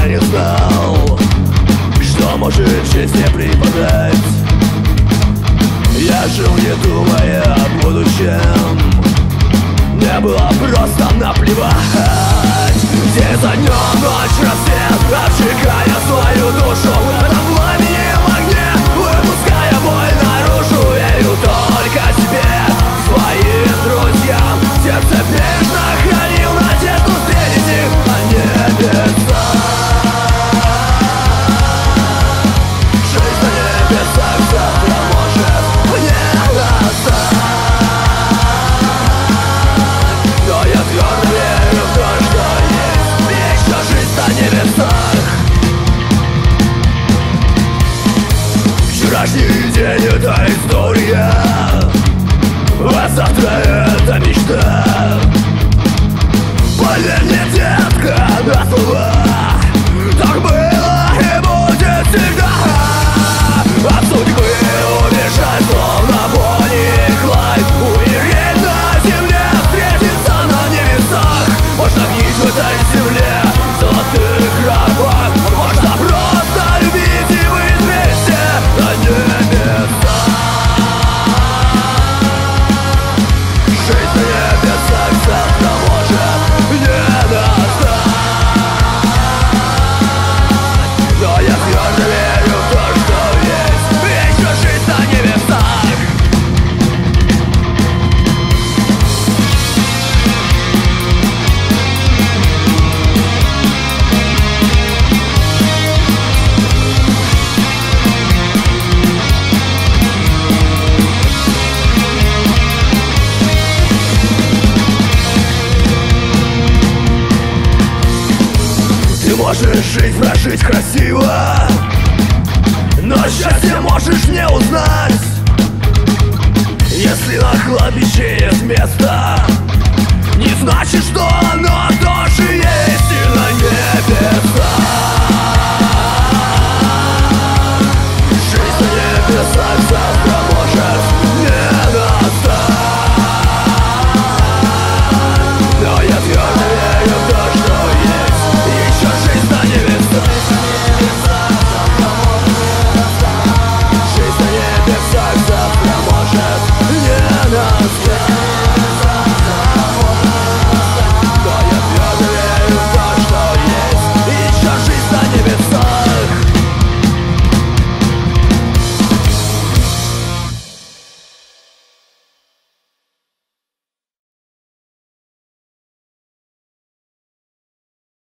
я не знал Что может жизни преподать. Я жил не думая о будущем. Мне было просто наплевать. День за днем, ночь, рассвет, обжигать сегодняшний день это история А завтра это мечта Поверь мне, детка, на слова Так было и будет всегда От судьбы убежать, словно Бонни и Клайд Умереть на земле, встретиться на небесах Можно гнить в этой земле, в золотых гробах Можно можешь жить, прожить красиво. Но счастье можешь не узнать. Если на кладбище есть место Не значит, что оно тоже